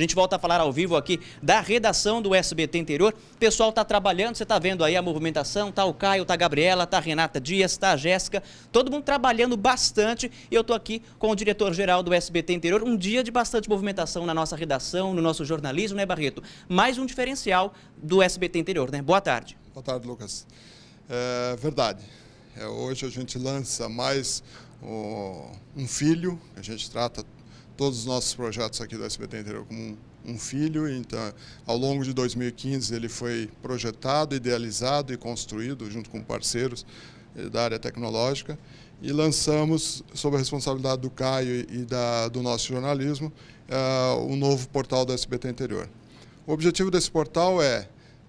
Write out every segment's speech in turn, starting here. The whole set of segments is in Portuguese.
A gente volta a falar ao vivo aqui da redação do SBT Interior. O pessoal está trabalhando, você está vendo aí a movimentação, tá o Caio, tá a Gabriela, tá a Renata Dias, tá a Jéssica, todo mundo trabalhando bastante. E eu estou aqui com o diretor-geral do SBT Interior, um dia de bastante movimentação na nossa redação, no nosso jornalismo, né, Barreto? Mais um diferencial do SBT Interior, né? Boa tarde. Boa tarde, Lucas. É verdade. É, hoje a gente lança mais um filho, a gente trata todos os nossos projetos aqui do SBT Interior como um, um filho, então ao longo de 2015 ele foi projetado, idealizado e construído junto com parceiros eh, da área tecnológica e lançamos, sob a responsabilidade do Caio e da, do nosso jornalismo, uh, o novo portal do SBT Interior. O objetivo desse portal é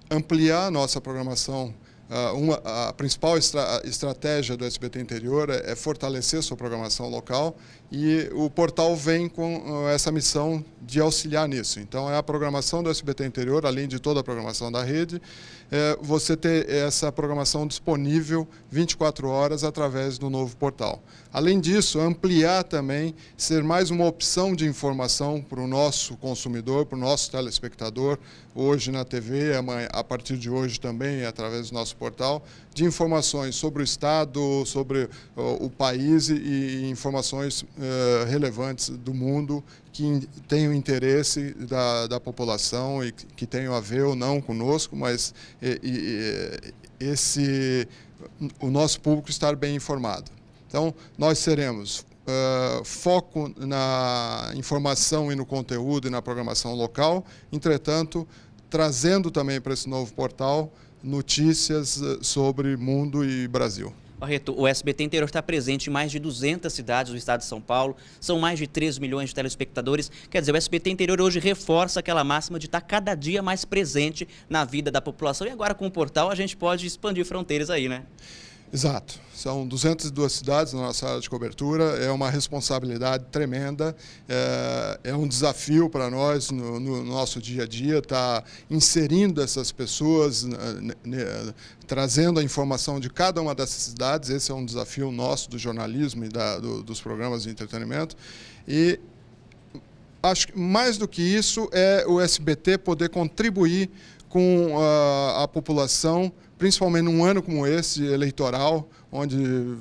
ampliar a nossa programação uma, a principal estra, estratégia do SBT Interior é, é, fortalecer sua programação local e o portal vem com ah, essa missão de auxiliar nisso. Então, é a programação do SBT Interior, além de toda a programação da rede, é você ter essa programação disponível 24 horas através do novo portal. Além disso, ampliar também, ser mais uma opção de informação para o nosso consumidor, para o nosso telespectador, hoje na TV, a partir de hoje também, através do nosso portal, de informações sobre o Estado, sobre o país e informações eh, relevantes do mundo que tenham interesse da, da população e que tenham a ver ou não conosco, mas esse, o nosso público estar bem informado. Então, nós seremos uh, foco na informação e no conteúdo e na programação local, entretanto, trazendo também para esse novo portal notícias sobre mundo e Brasil. Barreto, o SBT Interior está presente em mais de 200 cidades do estado de São Paulo, são mais de 3 milhões de telespectadores. Quer dizer, o SBT Interior hoje reforça aquela máxima de estar cada dia mais presente na vida da população. E agora com o portal a gente pode expandir fronteiras aí, né? Exato. São 202 cidades na nossa área de cobertura, é uma responsabilidade tremenda, é, é um desafio para nós no, no, nosso dia a dia, estar tá inserindo essas pessoas, né, né, trazendo a informação de cada uma dessas cidades, esse é um desafio nosso do jornalismo e da, do, dos programas de entretenimento. E acho que mais do que isso é o SBT poder contribuir com a, população principalmente num ano como esse, eleitoral, onde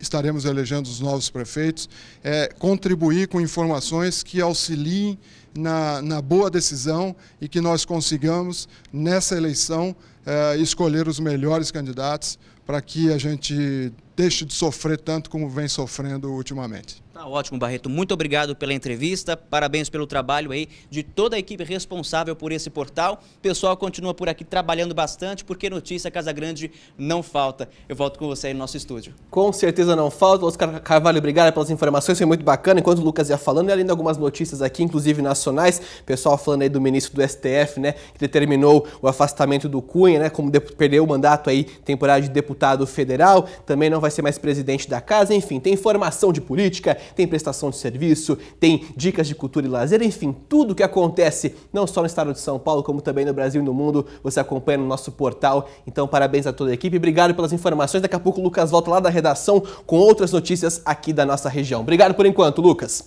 estaremos elegendo os novos prefeitos, é, contribuir com informações que auxiliem na, na, boa decisão e que nós consigamos, nessa eleição, é, escolher os melhores candidatos para que a gente deixe de sofrer tanto como vem sofrendo ultimamente. Tá ótimo, Barreto. Muito obrigado pela entrevista. Parabéns pelo trabalho aí de toda a equipe responsável por esse portal. O pessoal continua por aqui trabalhando bastante, porque notícia Casa Grande não falta. Eu volto com você aí no nosso estúdio. Com certeza não falta. Oscar Carvalho, obrigado pelas informações. Foi muito bacana. Enquanto o Lucas ia falando, e além de algumas notícias aqui, inclusive nacionais, pessoal falando aí do ministro do STF, né, que determinou o afastamento do Cunha, né, como perdeu o mandato aí temporário de deputado federal. Também não vai ser mais presidente da casa. Enfim, tem informação de política tem prestação de serviço, tem dicas de cultura e lazer, enfim, tudo que acontece não só no estado de São Paulo, como também no Brasil e no mundo, você acompanha no nosso portal. Então, parabéns a toda a equipe, obrigado pelas informações. Daqui a pouco o Lucas volta lá da redação com outras notícias aqui da nossa região. Obrigado por enquanto, Lucas.